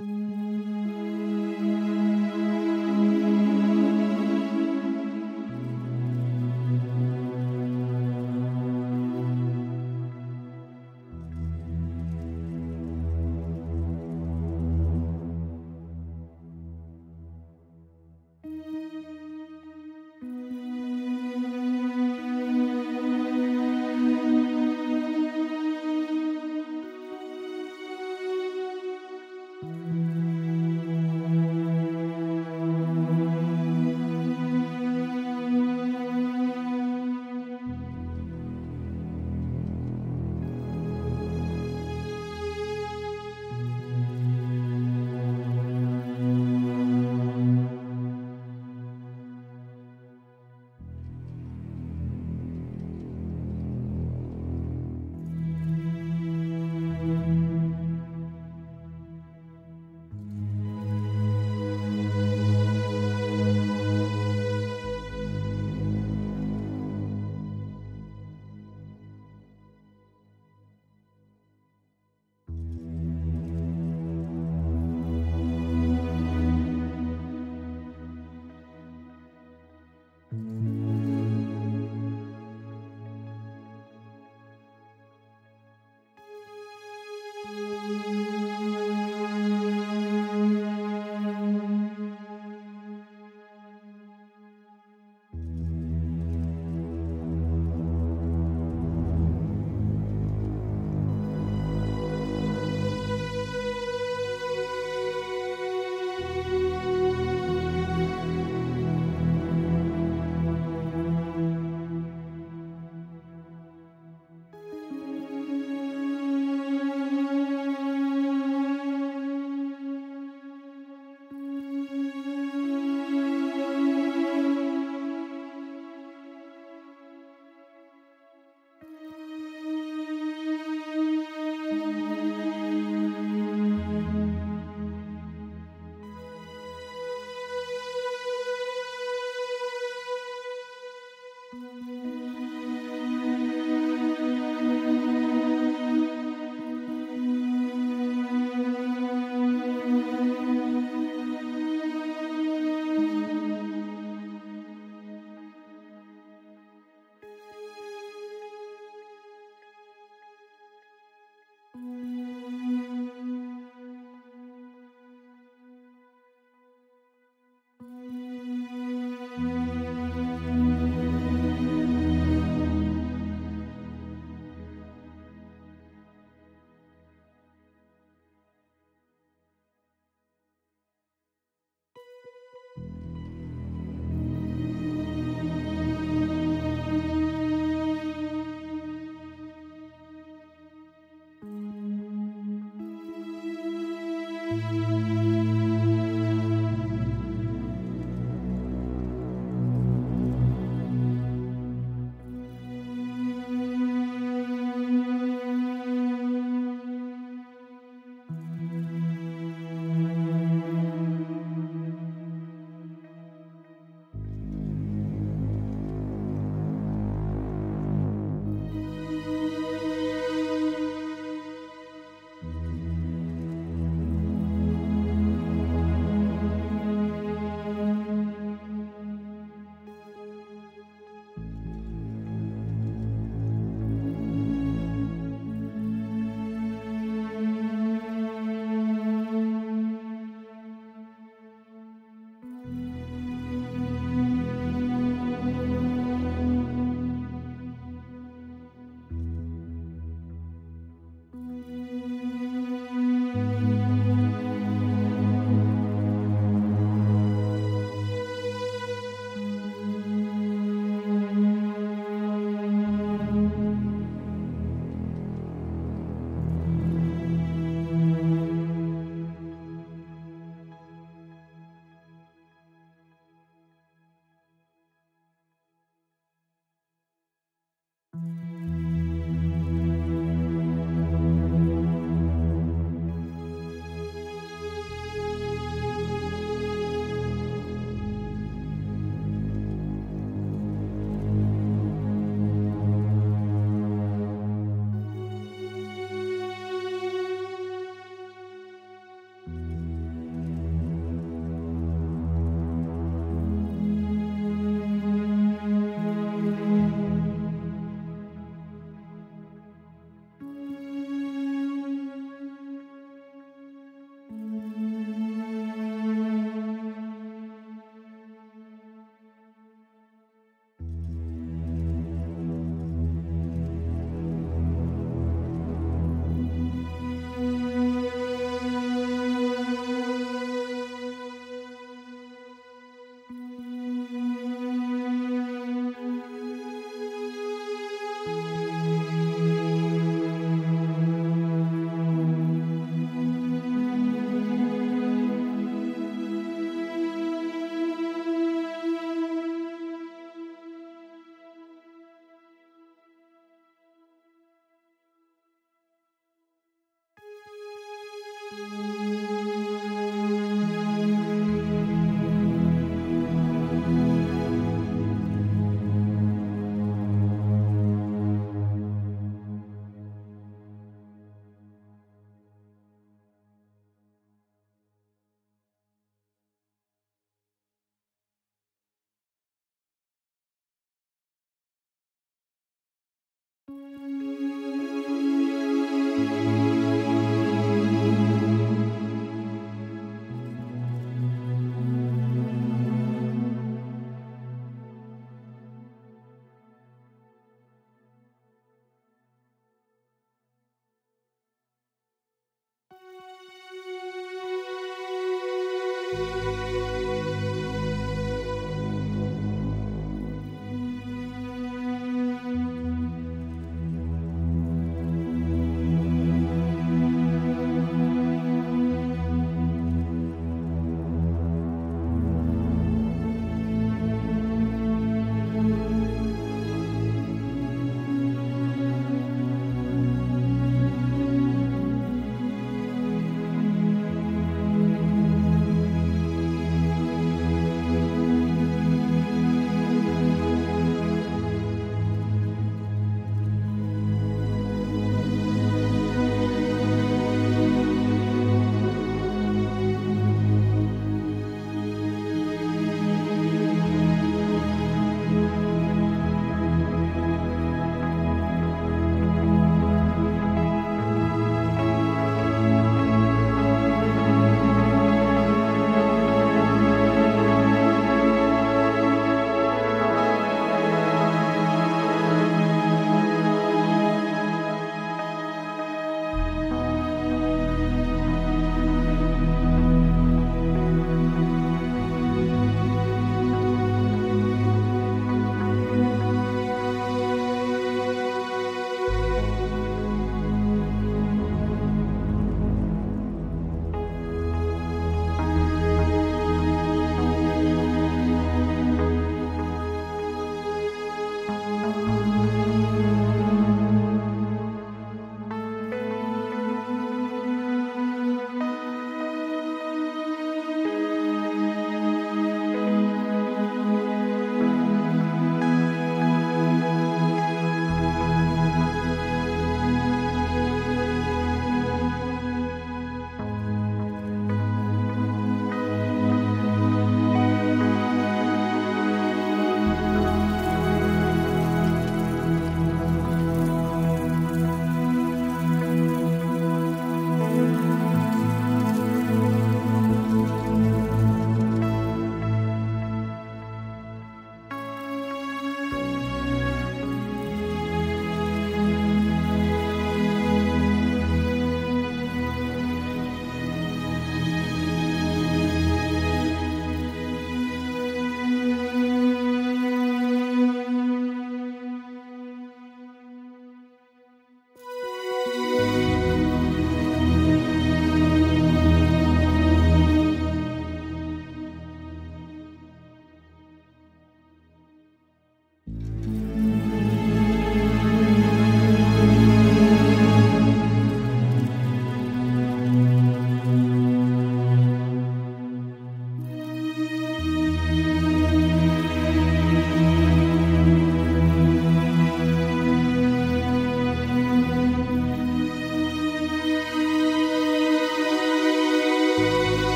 Música